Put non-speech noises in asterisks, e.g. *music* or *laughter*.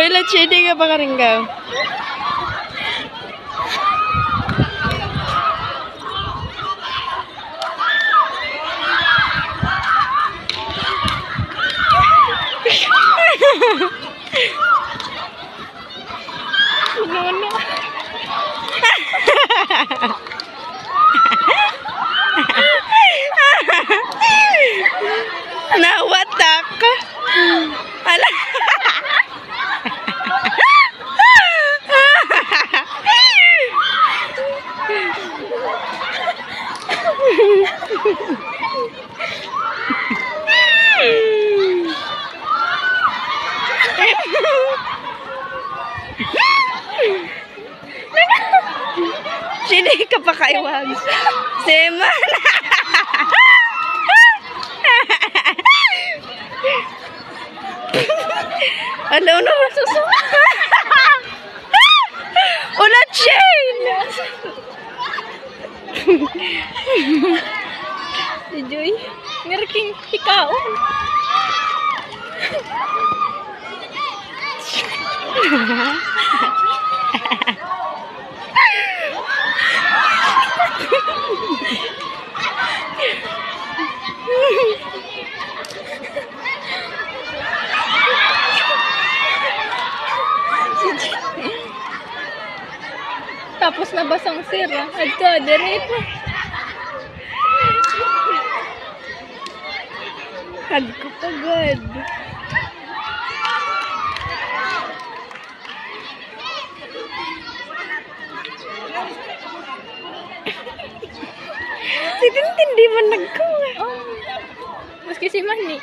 Chidi ka pa karinggaw. Ano Nawatak. Ala. Sini ka pa kaiwag. Semana. Ano na masuso? Joy. Ngirking ikaw. Tapos nabasang sira. Adto, direto. Hagko pagod. *laughs* Si Tintin di man nagkuha. Oh. Maski si Manny.